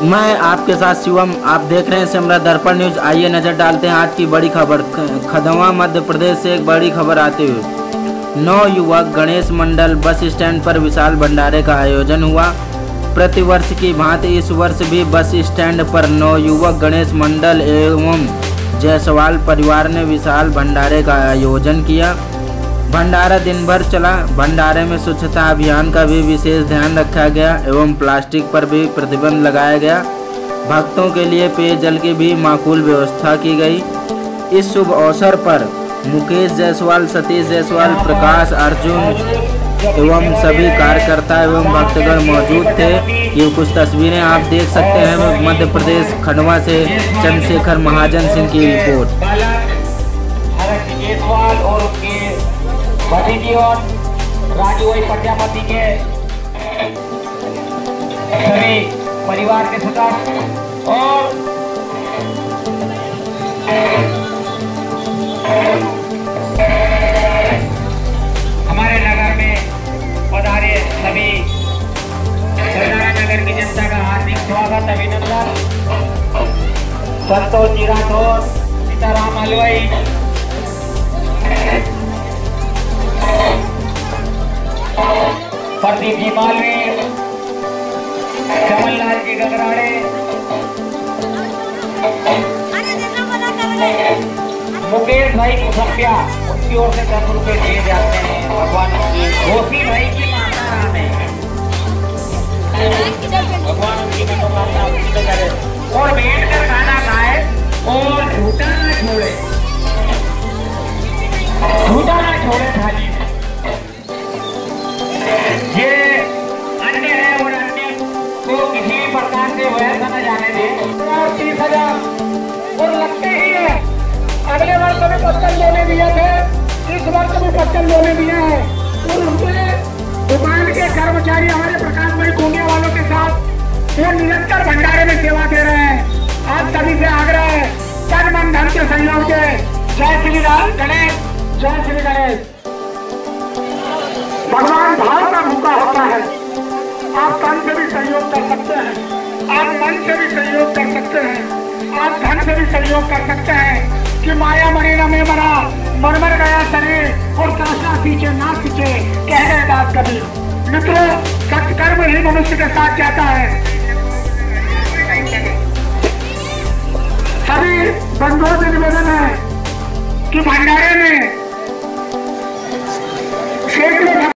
मैं आपके साथ शिवम, आप देख रहे हैं सिमरा दर्पण न्यूज़। आइए नज़र डालते हैं आज की बड़ी खबर। खदवा, मध्य प्रदेश से एक बड़ी खबर आती हुई। नौ युवक गणेश मंडल बस स्टैंड पर विशाल भंडारे का आयोजन हुआ। प्रतिवर्ष की भांति इस वर्ष भी बस स्टैंड पर नौ युवक गणेश मंडल एवं जायसवाल परिवार ने विशाल भंडारे का आयोजन किया। भंडारा दिन भर चला। भंडारे में स्वच्छता अभियान का भी विशेष ध्यान रखा गया एवं प्लास्टिक पर भी प्रतिबंध लगाया गया। भक्तों के लिए पेयजल की भी माकूल व्यवस्था की गई। इस शुभ अवसर पर मुकेश जायसवाल, सतीश जायसवाल, प्रकाश, अर्जुन एवं सभी कार्यकर्ता एवं भक्तगण मौजूद थे। ये कुछ तस्वीरें आप देख सकते हैं। मध्य प्रदेश खंडवा से चंद्रशेखर महाजन सिंह की रिपोर्ट। और उसके भतीजी राजू भाई प्रजापति के सभी परिवार के सदस्य और हमारे नगर में पधारे सभी नगर की जनता का हार्दिक स्वागत, अभिनंदन। संतोष जी राठौर, सीताराम अलवाई प्रदीप जी मालवी कमललाल जी गगराड़े मुकेश भाई मुसफिया उनकी ओर से दस रुपए दिए जाते हैं, भगवान की घोसी भाई की माता राम भगवान उनकी और बैठ कर खाना खाए और झूठा ना छोड़े। झूठा ना छोड़े, थाली। इस वर्ष में पत्थर लेने दिए है। और उनके दुकान के कर्मचारी हमारे प्रकाश भाई कोंगिया वालों के साथ वो निरंतर भंडारे में सेवा दे रहे हैं। आज सभी से आग्रह है, तन मन धन के सहयोग से। जय श्री राम गणेश, जय श्री गणेश। भगवान भाव का भूखा होता है। आप तन से भी सहयोग कर सकते हैं। आप मन से भी सहयोग कर सकते हैं। आप धन से भी सहयोग कर सकते हैं कि माया मरी न में मरा। मर मर गया शरीर और कासा सींचे ना सींचे कह गए बात कभी मित्रों सत्कर्म ही मनुष्य के साथ जाता है। सभी बंधुओं से निवेदन है कि भंडारे में क्षेत्र